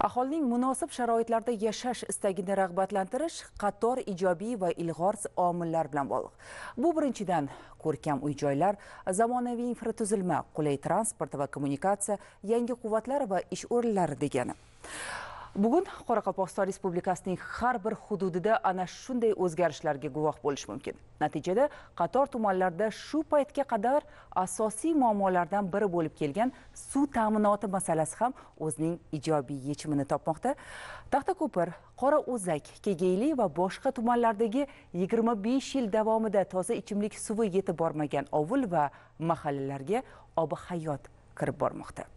aholining munosib sharoitlarda yashash istagini rag'batlantirish qator ijobiy va ilg'or omillar bilan bog'liq. Bu birinchidan ko'rkam uy joylar zamonaviy infratuzilma qulay transport va kommunikatsiya yangi quvvatlar va ish o'rinlari degani. Bugun qoraqalpog'iston respublikasining har bir hududida ana shunday o'zgarishlarga guvoh bo'lish mumkin. Natijada qator tumanlarda shu paytga qadar asosiy muammolardan biri bo'lib kelgan suv ta'minoti masalasi ham o'zining ijobiy yechimini topmoqda. Taxtako'pir qorao'zak kegeyli va boshqa tumanlardagi 25 yil davomida toza ichimlik suvi yetib bormagan ovul va mahallalarga obi hayot kirib bormoqda.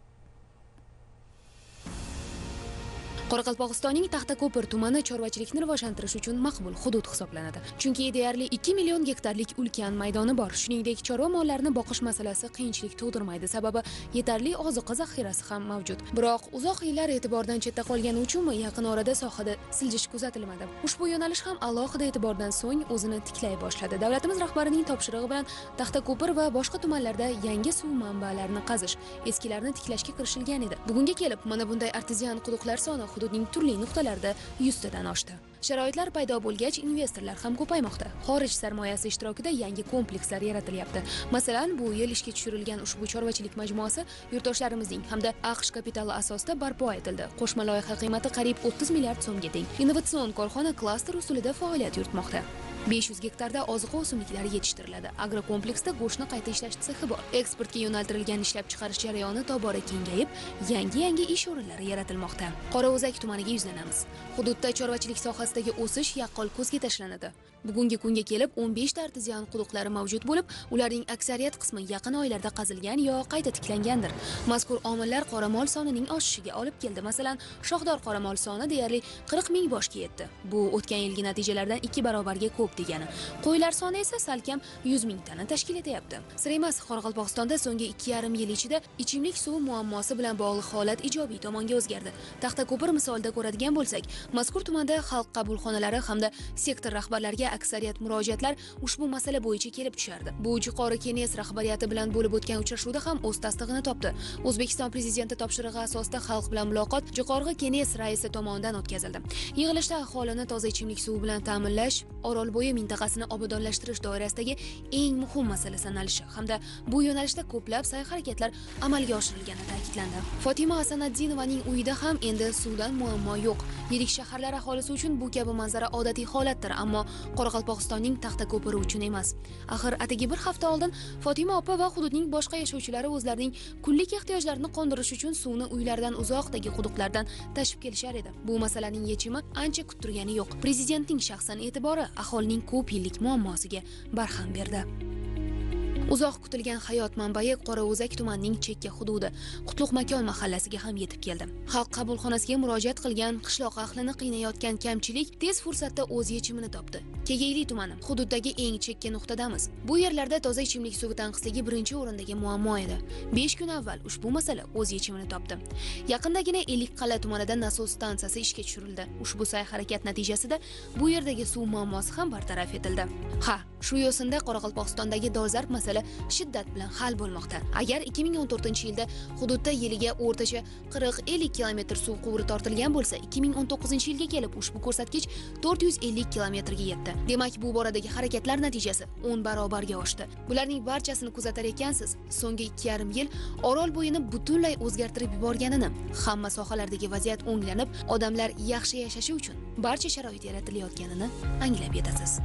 Qoraqalpog'istonning taxtako'pir tumani chorvachilikni rivojlantirish uchun maqbul hudud hisoblanadi. Chunki deyarli 2 million gektarlik ulkan maydoni bor. Shuningdek chorva mollarini boqish masalasi qiyinchilik tug'dirmaydi. Sababi yetarli ozuqa zaxirasi ham mavjud. Biroq uzoq yillar e'tibordan chetda qolgani uchunmi yaqin orada sohada siljish kuzatilmadi. Ushbu yo'nalish ham alohida e'tibordan so'ng o'zini tiklay boshladi. Davlatimiz rahbarining topshirig'i bilan taxtako'pir va boshqa tumanlarda yangi suv manbalarini qazish eskilarni tiklashga kirishilgan edi. Bugunga kelib mana bunday artezian quduqlar soni hududning turli nuqtalarida yuztadan oshdi. Sharoitlar paydo bo'lgach investorlar ham ko'paymoqda. Xorij sarmoyasi ishtirokida yangi komplekslar yaratilyapti. Masalan bu yil ishga tushirilgan ushbu chorvachilik majmuasi yurtdoshlarimizning hamda aqsh kapitali asosida barpo etildi. Qo'shma loyiha qiymati qariyb 30 milliard so'mga teng. Innovatsion korxona klaster usulida faoliyat yuritmoqda. 500 gektarda ozuqa o'simliklari yetishtiriladi. Agrokompleksda go'shtni qayta ishlash sexi bor. Eksportga yo'naltirilgan ishlab chiqarish jarayoni tobora kengayib yangi yangi ish o'rinlari yaratilmoqda. Qorao'zak tumaniga yuzlanamiz. Hududda chorvachilik sohasidagi o'sish yaqqol ko'zga tashlanadi. Bugungi kunga kelib 15 ta artezian quduqlari mavjud bo'lib ularning aksariyat qismi yaqin oylarda qazilgan yo qayta tiklangandir. Mazkur omillar qoramol sonining oshishiga olib keldi. Masalan shohdor qoramol soni deyarli 40 ming boshga yetdi. Bu o'tgan yilgi natijalardan ikki barobarga ko'p ko'p degani. Qo'ylar soni esa salkam 100 mingtani tashkil etyapti. Sir emas qoraqalpog'istonda so'nggi ikki yarim yil ichida ichimlik suvi muammosi bilan bog'liq holat ijobiy tomonga o'zgardi. Taxtako'pir misolida ko'radigan bo'lsak mazkur tumanda xalq qabulxonalari hamda sektor rahbarlariga aksariyat murojaatlar ushbu masala bo'yicha kelib tushardi. Bu yuqori kenges rahbariyati bilan bo'lib o'tgan uchrashuvda ham o'z tasdig'ini topdi. O'zbekiston prezidenti topshirig'i asosida xalq bilan muloqot yuqorgi kenges raisi tomonidan o'tkazildi. Yig'ilishda aholini toza ichimlik suvi bilan ta'minlash orolbo'yi bo'yi mintaqasini obodonlashtirish doirasidagi eng muhim masala sanalishi hamda bu yo'nalishda ko'plab sa'y harakatlar amalga oshirilgani ta'kidlandi. Fotima asanaddinovaning uyida ham endi suvdan muammo yo'q. Yirik shaharlar aholisi uchun bu kabi manzara odatiy holatdir ammo qoraqalpog'istonning taxta ko'piri uchun emas. Axir atigi bir hafta oldin fotima opa va hududning boshqa yashovchilari o'zlarining kunlik ehtiyojlarini qondirish uchun suvni uylaridan uzoqdagi quduqlardan tashib kelishar edi. Bu masalaning yechimi ancha kuttirgani yo'q. Prezidentning shaxsan e'tibori aholining ko'p yillik muammosiga barham berdi. Uzoq kutilgan hayot manbai qorao'zak tumanining chekka hududi qutlug' makon mahallasiga ham yetib keldi. Xalq qabulxonasiga murojaat qilgan qishloq ahlini qiynayotgan kamchilik tez fursatda o'z yechimini topdi. Kegeyli tumani hududdagi eng chekka nuqtadamiz. Bu yerlarda toza ichimlik suvi tanqisligi birinchi o'rindagi muammo edi. Besh kun avval ushbu masala o'z yechimini topdi. Yaqindagina ellikqal'a tumanida nasos stansiyasi ishga tushirildi. Ushbu sa'y harakat natijasida bu yerdagi suv muammosi ham bartaraf etildi. Ha shu yo'sinda qoraqalpog'istondagi dolzarb masala shiddat bilan hal bo'lmoqda. Agar 2014 yilda hududda yiliga o'rtacha 40-50 kilometr suv quvuri tortilgan bo'lsa 2019 yilga kelib ushbu ko'rsatkich 450 kilometrga yetdi. Demak bu boradagi harakatlar natijasi 10 barobarga oshdi. Bularning barchasini kuzatar ekansiz. So'nggi 2,5 yil orol bo'yini butunlay o'zgartirib yuborganini hamma sohalardagi vaziyat o'nglanib odamlar yaxshi yashashi uchun barcha sharoit yaratilayotganini anglab yetasiz.